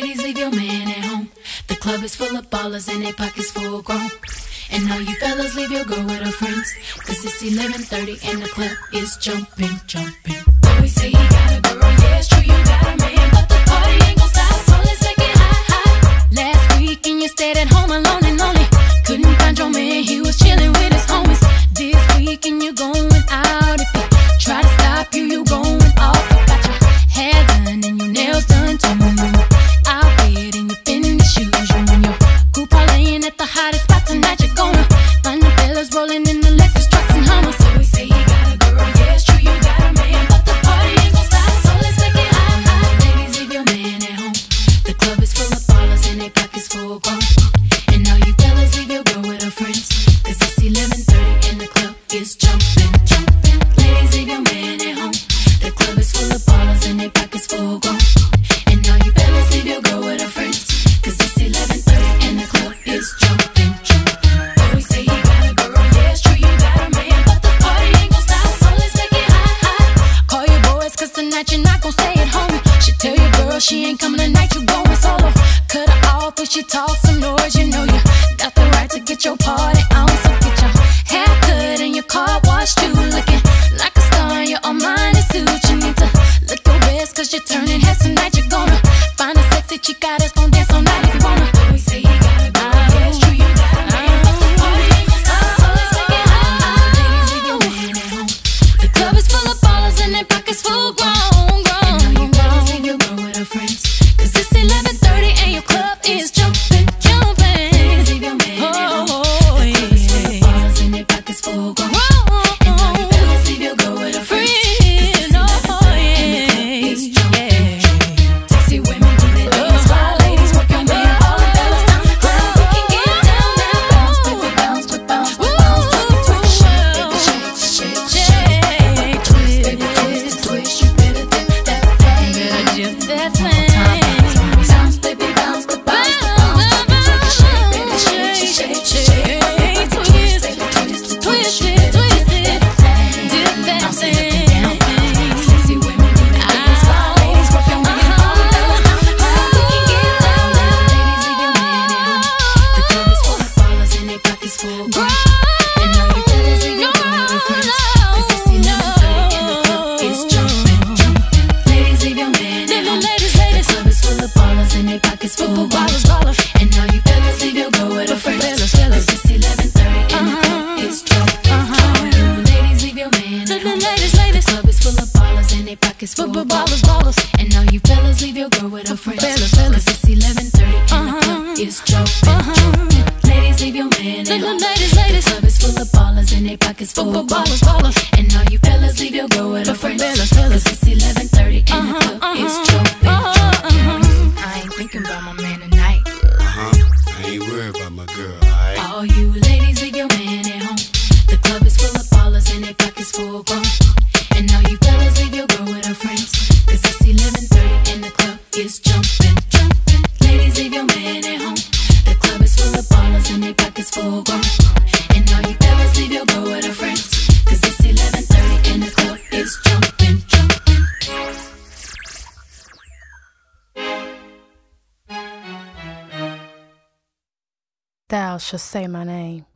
ladies, leave your man at home. The club is full of ballers and their pockets full grown. And all you fellas, leave your girl with her friends. Cause it's 11.30 and the club is jumping, jumping. Boy, say jumping, jumping. At home. The club is full of ballers and full grown. And you fellas leave your girl with her friends. Cause it's 11.30 and the club is say got a girl, yeah, it's true, got a man. But the party ain't gon' stop, so let's make it hot, hot. Call your boys, cause tonight you're not gon' stay at home. She tell your girl she ain't coming tonight, you going solo. Cut her she some noise, you know you got the right to get your party ballers and their pockets full. And all you fellas leave your girl with her friends. Cause it's 11:30 and the club is jumping, jumping. Ladies, leave your man at home. The club is full of ballers and pockets full grown. Ballers, ballers. And all you fellas leave your girl with a friend. Fellas, fellas. Cause it's 11:30 and the club is jumping, jumping. Ladies, leave your man at home. Ladies, ladies. The club is full of ballers and pockets full of Ballers, ballers. And all you fellas leave your girl with. Fellas, fellas. Cause it's 11:30 and the club is is jumping, jumping. Ladies leave your man at home. The club is full of ballers and their pockets full grown. And all you fellas leave your girl with her friends. Cause it's 11:30 and the club is jumping, jumping. Thou shalt say my name.